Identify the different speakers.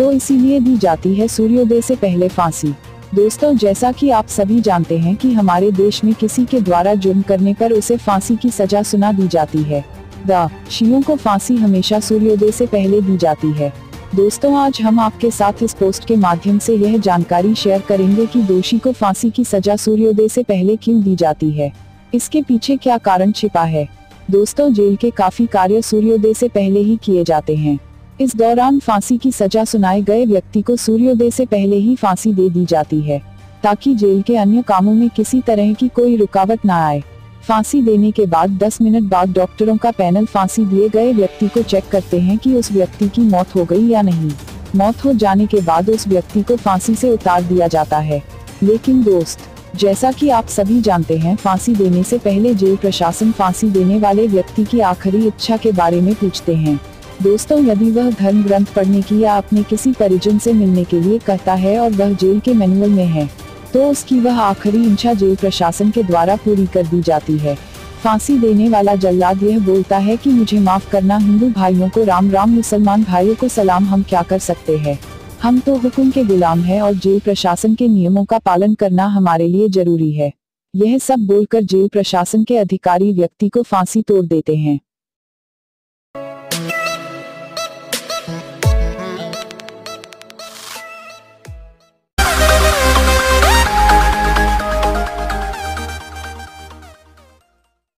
Speaker 1: तो इसीलिए दी जाती है सूर्योदय से पहले फांसी। दोस्तों, जैसा कि आप सभी जानते हैं कि हमारे देश में किसी के द्वारा जुर्म करने पर उसे फांसी की सजा सुना दी जाती है। द, शियों को फांसी हमेशा सूर्योदय से पहले दी जाती है। दोस्तों, आज हम आपके साथ इस पोस्ट के माध्यम से यह जानकारी शेयर करेंगे कि दोषी को फांसी की सजा सूर्योदय से पहले क्यों दी जाती है। इसके पीछे क्या कारण छिपा है? दोस्तों, जेल के काफ़ी कार्य सूर्योदय से पहले ही किए जाते हैं। इस दौरान फांसी की सजा सुनाए गए व्यक्ति को सूर्योदय से पहले ही फांसी दे दी जाती है, ताकि जेल के अन्य कामों में किसी तरह की कोई रुकावट न आए। फांसी देने के बाद 10 मिनट बाद डॉक्टरों का पैनल फांसी दिए गए व्यक्ति को चेक करते हैं कि उस व्यक्ति की मौत हो गई या नहीं। मौत हो जाने के बाद उस व्यक्ति को फांसी से उतार दिया जाता है। लेकिन दोस्त, जैसा कि आप सभी जानते हैं, फांसी देने से पहले जेल प्रशासन फांसी देने वाले व्यक्ति की आखिरी इच्छा के बारे में पूछते हैं। दोस्तों, यदि वह धर्म ग्रंथ पढ़ने की या अपने किसी परिजन से मिलने के लिए कहता है और वह जेल के मैनुअल में है तो उसकी वह आखिरी इच्छा जेल प्रशासन के द्वारा पूरी कर दी जाती है। फांसी देने वाला जल्लाद यह बोलता है कि मुझे माफ़ करना, हिंदू भाइयों को राम राम, मुसलमान भाइयों को सलाम, हम क्या कर सकते हैं? हम तो हुक्म के गुलाम हैं और जेल प्रशासन के नियमों का पालन करना हमारे लिए ज़रूरी है। यह सब बोलकर जेल प्रशासन के अधिकारी व्यक्ति को फांसी तोड़ देते हैं।